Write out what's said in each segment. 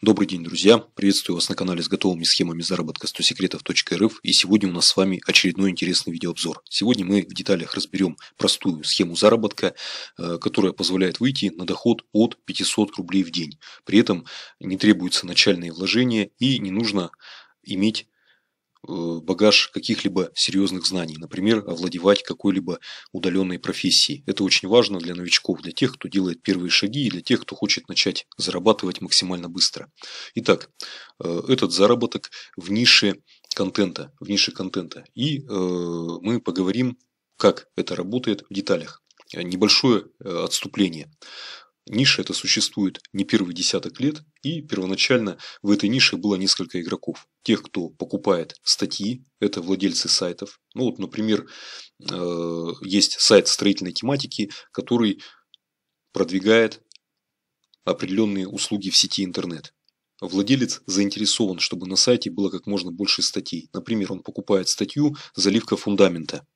Добрый день, друзья! Приветствую вас на канале с готовыми схемами заработка 100секретов.рф и сегодня у нас с вами очередной интересный видеообзор. Сегодня мы в деталях разберем простую схему заработка, э, которая позволяет выйти на доход от 500 рублей в день. При этом не требуются начальные вложения и не нужно иметь багаж каких-либо серьезных знаний, например, овладевать какой-либо удаленной профессией. Это очень важно для новичков, для тех, кто делает первые шаги и для тех, кто хочет начать зарабатывать максимально быстро. Итак, э, этот заработок в нише контента, в нише контента. И э, мы поговорим, как это работает в деталях. Небольшое отступление. Ниша это существует не первый десяток лет, и первоначально в этой нише было несколько игроков. Тех, кто покупает статьи, это владельцы сайтов. Ну вот, например, э, есть сайт строительной тематики, который продвигает определенные услуги в сети интернет. Владелец заинтересован, чтобы на сайте было как можно больше статей. Например, он покупает статью «Заливка фундамента».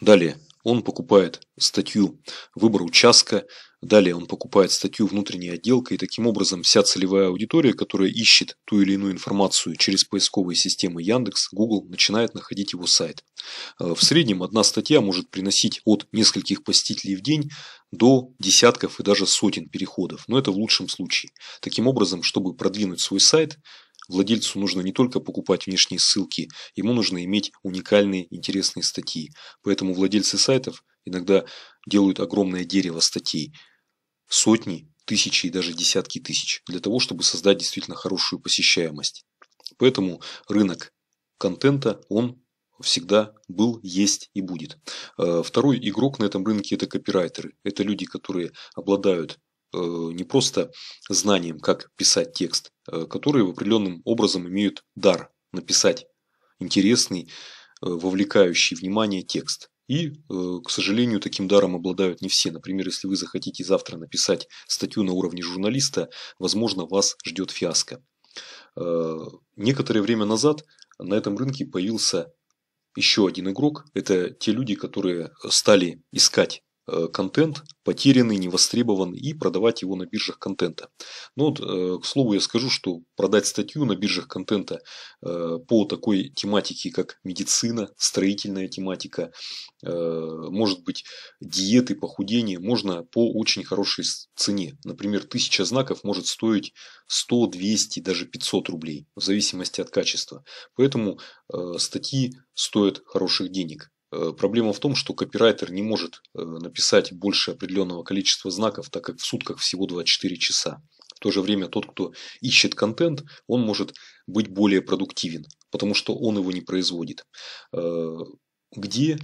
Далее, он покупает статью «Выбор участка», далее он покупает статью «Внутренняя отделка», и таким образом вся целевая аудитория, которая ищет ту или иную информацию через поисковые системы Яндекс, Google, начинает находить его сайт. Э, в среднем одна статья может приносить от нескольких посетителей в день до десятков и даже сотен переходов, но это в лучшем случае. Таким образом, чтобы продвинуть свой сайт, Владельцу нужно не только покупать внешние ссылки, ему нужно иметь уникальные интересные статьи. Поэтому владельцы сайтов иногда делают огромное дерево статей. Сотни, тысячи и даже десятки тысяч. Для того, чтобы создать действительно хорошую посещаемость. Поэтому рынок контента, он всегда был, есть и будет. Э, второй игрок на этом рынке это копирайтеры. Это люди, которые обладают Э, не просто знанием, как писать текст, э, которые в определенным образом имеют дар написать интересный, вовлекающий внимание текст. И, к сожалению, таким даром обладают не все. Например, если вы захотите завтра написать статью на уровне журналиста, возможно, вас ждет фиаско. Некоторое время назад на этом рынке появился еще один игрок. Это те люди, которые стали искать Э, контент потерянный, невостребованный и продавать его на биржах контента. Но вот, э, к слову я скажу, что продать статью на биржах контента э, по такой тематике, как медицина, строительная тематика, может быть диеты, похудение, можно по очень хорошей цене. Например, тысяча знаков может стоить 100, 200, даже 500 рублей, в зависимости от качества. Поэтому статьи стоят хороших денег. Э, проблема в том, что копирайтер не может э, написать больше определенного количества знаков, так как в сутках всего 24 часа. В то же время тот, кто ищет контент, он может быть более продуктивен, потому что он его не производит. Э, где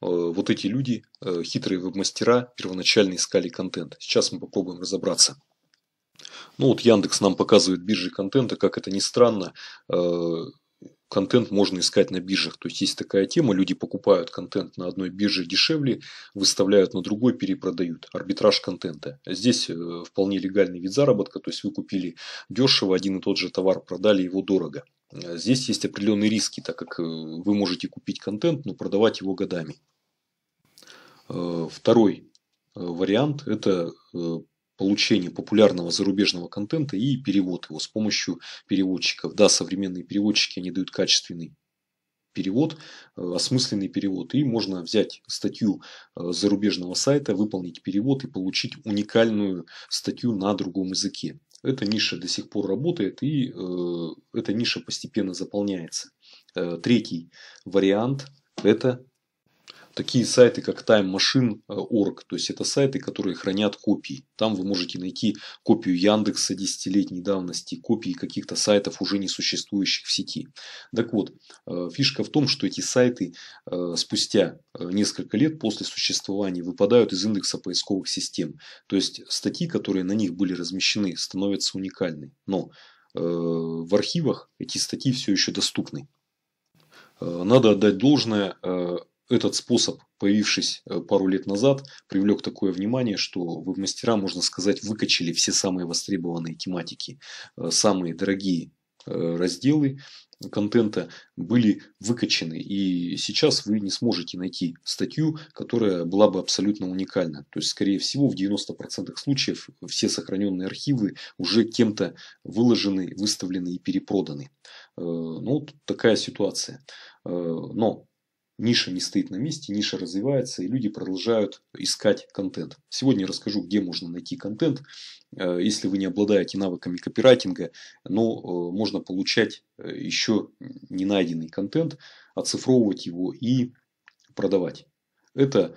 вот эти люди, хитрые веб-мастера, первоначально искали контент? Сейчас мы попробуем разобраться. Ну вот Яндекс нам показывает биржи контента, как это ни странно, контент можно искать на биржах. То есть есть такая тема, люди покупают контент на одной бирже дешевле, выставляют на другой, перепродают. Арбитраж контента. Здесь э, вполне легальный вид заработка, то есть вы купили дешево один и тот же товар, продали его дорого. Здесь есть определенные риски, так как э, вы можете купить контент, но продавать его годами. Э, второй вариант – это получение популярного зарубежного контента и перевод его с помощью переводчиков. Да, современные переводчики, они дают качественный перевод, э, осмысленный перевод. И можно взять статью э, зарубежного сайта, выполнить перевод и получить уникальную статью на другом языке. Эта ниша до сих пор работает и э, эта ниша постепенно заполняется. Третий вариант это такие сайты, как timemachine.org, то есть это сайты, которые хранят копии. Там вы можете найти копию Яндекса десятилетней давности, копии каких-то сайтов, уже не существующих в сети. Так вот, э, фишка в том, что эти сайты э, спустя э, несколько лет после существования выпадают из индекса поисковых систем. То есть статьи, которые на них были размещены, становятся уникальны. Но в архивах эти статьи все еще доступны. Надо отдать должное этот способ, появившись э, пару лет назад, привлек такое внимание, что веб-мастера, можно сказать, выкачали все самые востребованные тематики, э, самые дорогие разделы контента были выкачены. И сейчас вы не сможете найти статью, которая была бы абсолютно уникальна. То есть, скорее всего, в 90% случаев все сохраненные архивы уже кем-то выложены, выставлены и перепроданы. Ну, вот такая ситуация. Но ниша не стоит на месте, ниша развивается, и люди продолжают искать контент. Сегодня я расскажу, где можно найти контент. Э, если вы не обладаете навыками копирайтинга, но э, можно получать э, еще не найденный контент, оцифровывать его и продавать. Это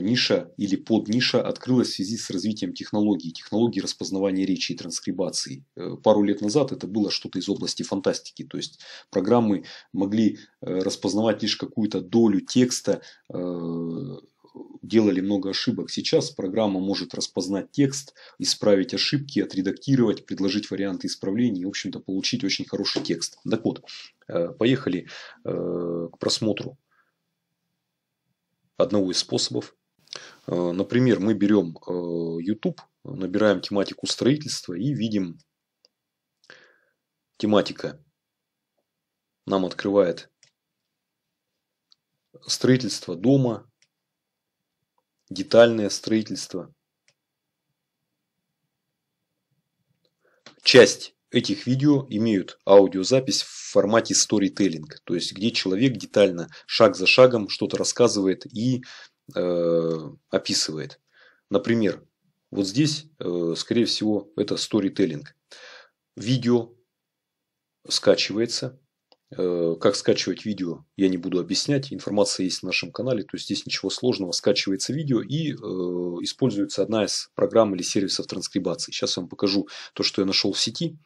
ниша или подниша открылась в связи с развитием технологий, технологий распознавания речи и транскрибации. Э, пару лет назад это было что-то из области фантастики, то есть программы могли э, распознавать лишь какую-то долю текста, делали много ошибок. Сейчас программа может распознать текст, исправить ошибки, отредактировать, предложить варианты исправлений и, в общем-то, получить очень хороший текст. Так вот, поехали к просмотру одного из способов. Э, например, мы берем э, YouTube, набираем тематику строительства и видим тематика нам открывает строительство дома, детальное строительство. Часть этих видео имеют аудиозапись в формате storytelling, то есть где человек детально, шаг за шагом что-то рассказывает и э, описывает. Например, вот здесь, э, скорее всего, это storytelling. Видео скачивается. Э, как скачивать видео, я не буду объяснять. Информация есть на нашем канале, то есть здесь ничего сложного. Скачивается видео и э, используется одна из программ или сервисов транскрибации. Сейчас я вам покажу то, что я нашел в сети.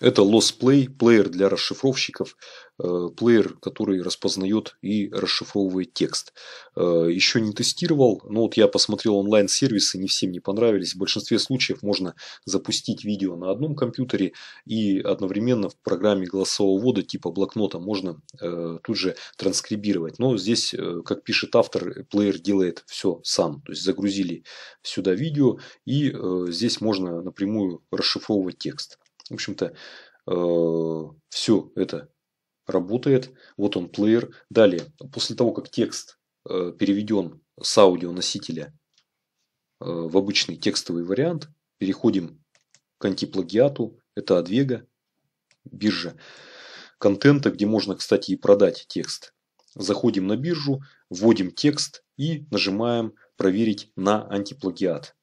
Это Lost Play, плеер для расшифровщиков, э, плеер, который распознает и расшифровывает текст. Э, еще не тестировал, но вот я посмотрел онлайн-сервисы, не всем не понравились. В большинстве случаев можно запустить видео на одном компьютере и одновременно в программе голосового ввода типа блокнота можно э, тут же транскрибировать. Но здесь, как пишет автор, плеер делает все сам. То есть загрузили сюда видео и здесь можно напрямую расшифровывать текст. В общем-то, э, все это работает. Вот он плеер. Далее, после того, как текст э, переведен с аудионосителя э, в обычный текстовый вариант, переходим к антиплагиату. Это Адвега, биржа контента, где можно, кстати, и продать текст. Заходим на биржу, вводим текст и нажимаем «Проверить на антиплагиат».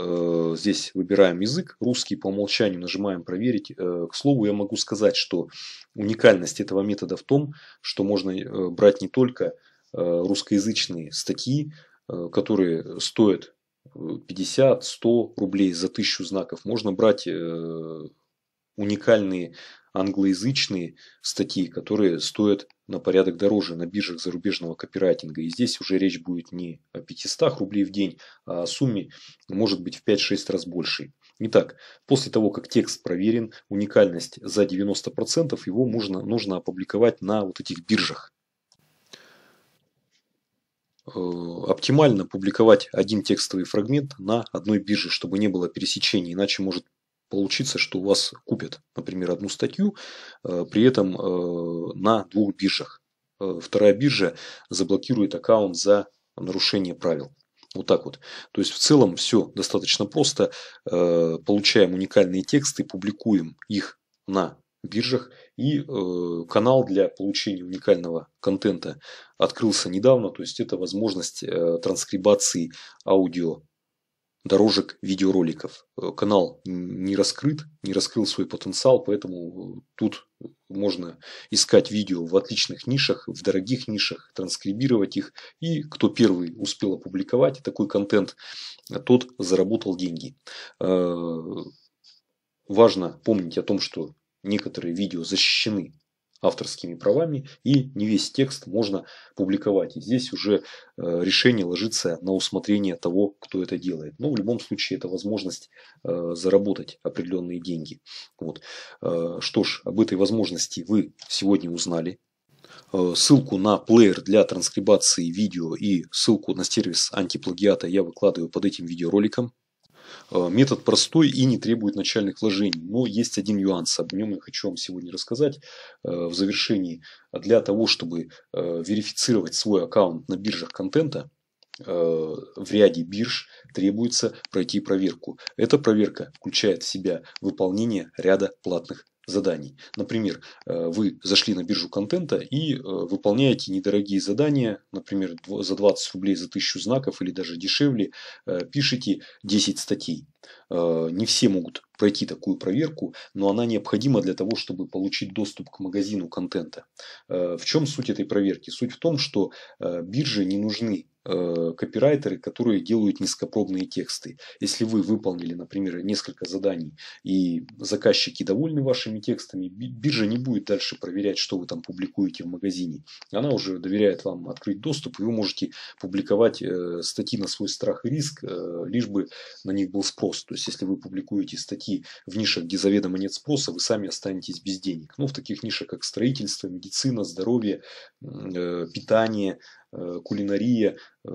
Э, здесь выбираем язык, русский по умолчанию нажимаем проверить. Э, к слову, я могу сказать, что уникальность этого метода в том, что можно э, брать не только русскоязычные статьи, которые стоят 50-100 рублей за тысячу знаков. Можно брать уникальные англоязычные статьи, которые стоят на порядок дороже на биржах зарубежного копирайтинга. И здесь уже речь будет не о 500 рублей в день, а о сумме может быть в 5-6 раз больше. Итак, после того, как текст проверен, уникальность за 90%, его можно, нужно опубликовать на вот этих биржах. Э, оптимально публиковать один текстовый фрагмент на одной бирже, чтобы не было пересечений, иначе может получиться, что у вас купят, например, одну статью, э, при этом э, на двух биржах. Э, вторая биржа заблокирует аккаунт за нарушение правил. Вот так вот. То есть в целом все достаточно просто. Получаем уникальные тексты, публикуем их на биржах. И канал для получения уникального контента открылся недавно. То есть это возможность транскрибации аудио дорожек видеороликов. Э, канал не раскрыт, не раскрыл свой потенциал, поэтому тут можно искать видео в отличных нишах, в дорогих нишах, транскрибировать их. И кто первый успел опубликовать такой контент, тот заработал деньги. Э, важно помнить о том, что некоторые видео защищены авторскими правами и не весь текст можно публиковать. И здесь уже э, решение ложится на усмотрение того, кто это делает. Но в любом случае это возможность э, заработать определенные деньги. Вот. Э, что ж, об этой возможности вы сегодня узнали. Ссылку на плеер для транскрибации видео и ссылку на сервис антиплагиата я выкладываю под этим видеороликом. Э, метод простой и не требует начальных вложений, но есть один нюанс, об нем я хочу вам сегодня рассказать э, в завершении. Для того, чтобы э, верифицировать свой аккаунт на биржах контента, в ряде бирж требуется пройти проверку. Эта проверка включает в себя выполнение ряда платных заданий. Например, э, вы зашли на биржу контента и э, выполняете недорогие задания, например, за 20 рублей за 1000 знаков или даже дешевле, э, пишите 10 статей. Не все могут пройти такую проверку, но она необходима для того, чтобы получить доступ к магазину контента. В чем суть этой проверки? Суть в том, что бирже не нужны Э, копирайтеры, которые делают низкопробные тексты. Если вы выполнили, например, несколько заданий и заказчики довольны вашими текстами, биржа не будет дальше проверять, что вы там публикуете в магазине. Она уже доверяет вам открыть доступ, и вы можете публиковать э, статьи на свой страх и риск, э, лишь бы на них был спрос. То есть, если вы публикуете статьи в нишах, где заведомо нет спроса, вы сами останетесь без денег. Ну, в таких нишах, как строительство, медицина, здоровье, питание, кулинария, э,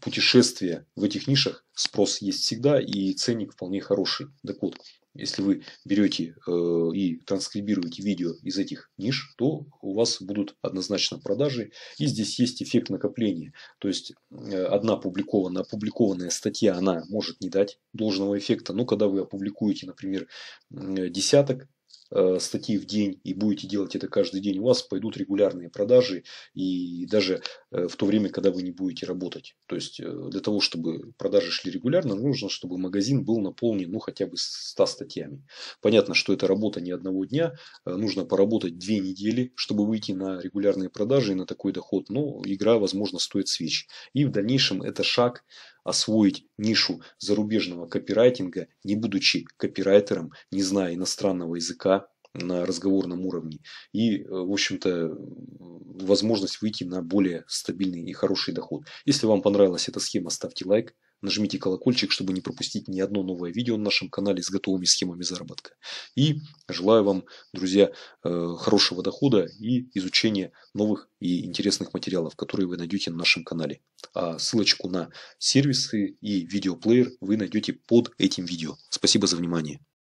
путешествия. В этих нишах спрос есть всегда и ценник вполне хороший. Так вот, если вы берете э, и транскрибируете видео из этих ниш, то у вас будут однозначно продажи. И здесь есть эффект накопления. То есть одна опубликованная, опубликованная статья, она может не дать должного эффекта. Но когда вы опубликуете, например, десяток Э, статьи в день и будете делать это каждый день, у вас пойдут регулярные продажи и даже э, в то время, когда вы не будете работать. То есть э, для того, чтобы продажи шли регулярно, нужно, чтобы магазин был наполнен ну хотя бы 100 статьями. Понятно, что это работа не одного дня, нужно поработать две недели, чтобы выйти на регулярные продажи и на такой доход, но игра, возможно, стоит свеч. И в дальнейшем это шаг освоить нишу зарубежного копирайтинга, не будучи копирайтером, не зная иностранного языка на разговорном уровне. И, э, в общем-то, возможность выйти на более стабильный и хороший доход. Если вам понравилась эта схема, ставьте лайк. Нажмите колокольчик, чтобы не пропустить ни одно новое видео на нашем канале с готовыми схемами заработка. И желаю вам, друзья, э, хорошего дохода и изучения новых и интересных материалов, которые вы найдете на нашем канале. А ссылочку на сервисы и видеоплеер вы найдете под этим видео. Спасибо за внимание.